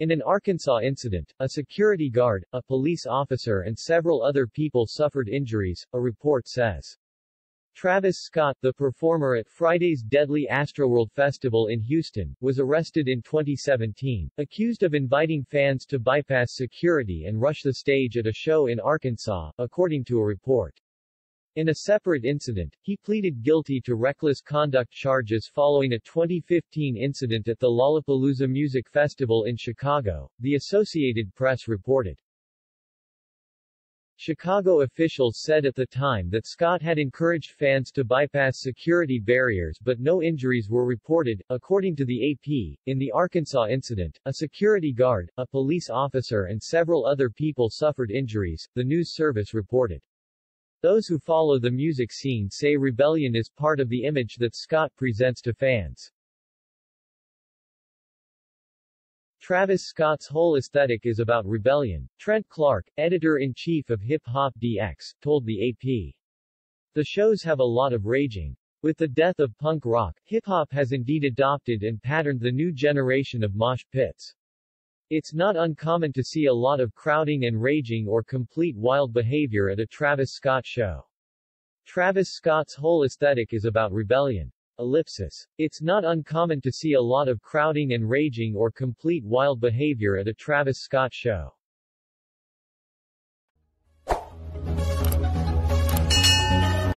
In an Arkansas incident, a security guard, a police officer and several other people suffered injuries, a report says. Travis Scott, the performer at Friday's Deadly Astroworld Festival in Houston, was arrested in 2017, accused of inviting fans to bypass security and rush the stage at a show in Arkansas, according to a report. In a separate incident, he pleaded guilty to reckless conduct charges following a 2015 incident at the Lollapalooza Music Festival in Chicago, the Associated Press reported. Chicago officials said at the time that Scott had encouraged fans to bypass security barriers but no injuries were reported, according to the AP. In the Arkansas incident, a security guard, a police officer and several other people suffered injuries, the news service reported. Those who follow the music scene say rebellion is part of the image that Scott presents to fans. Travis Scott's whole aesthetic is about rebellion, Trent Clark, editor-in-chief of Hip Hop DX, told the AP. The shows have a lot of raging. With the death of punk rock, hip-hop has indeed adopted and patterned the new generation of mosh pits. It's not uncommon to see a lot of crowding and raging or complete wild behavior at a Travis Scott show. Travis Scott's whole aesthetic is about rebellion. Ellipsis. It's not uncommon to see a lot of crowding and raging or complete wild behavior at a Travis Scott show.